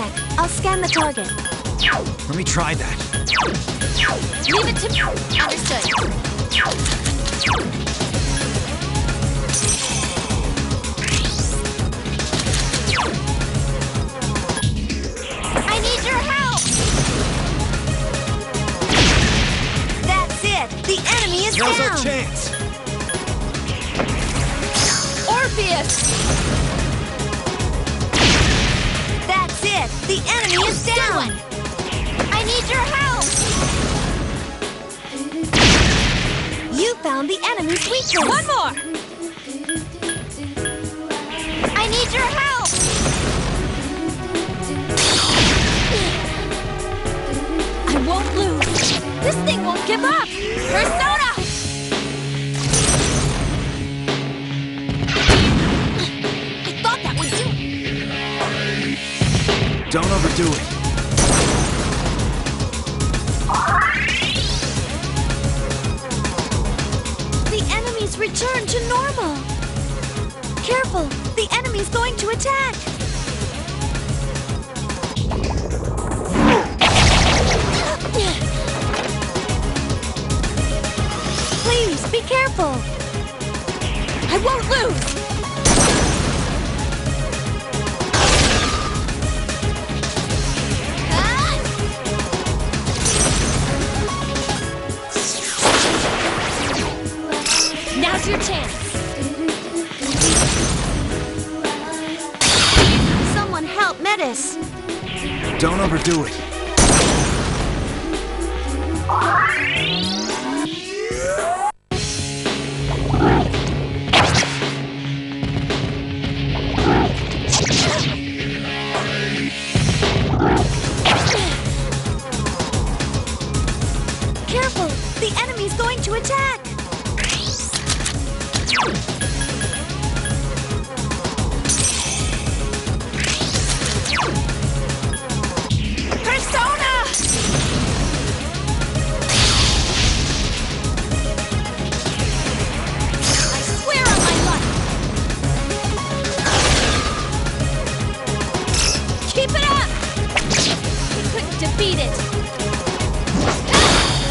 I'll scan the target. Let me try that. Leave it to me. Understood. I need your help! That's it. The enemy is Now's down. our chance. Orpheus! The enemy is down. I need your help! You found the enemy's weakness. One more! I need your help! I won't lose! This thing won't give up! I Don't overdo it. The enemy's returned to normal. Careful. The enemy's going to attack. Please be careful. I won't lose! Metis. Don't overdo it. Couldn't it!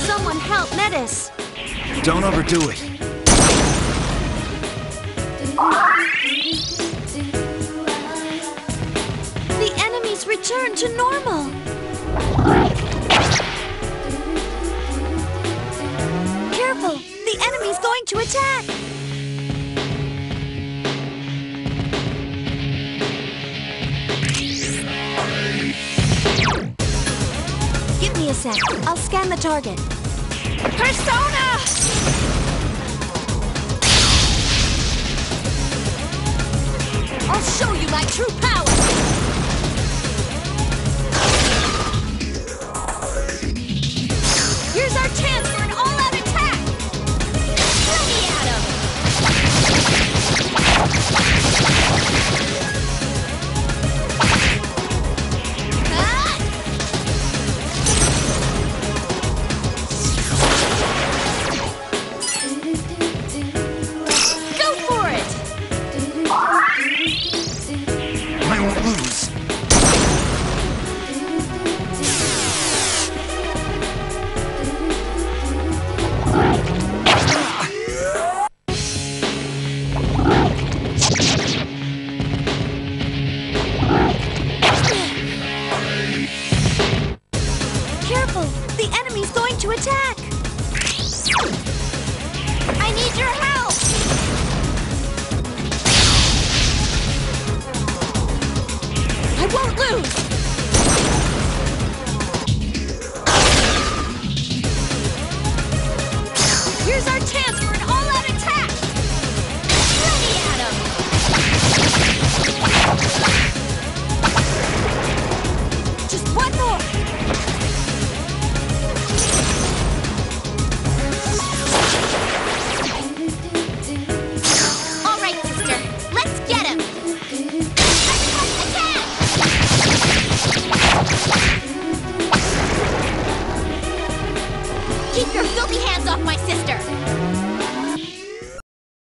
Someone help Metis. Don't overdo it. The enemy's returned to normal. Careful. The enemy's going to attack. Sec. I'll scan the target. Persona! I'll show you my true power! Keep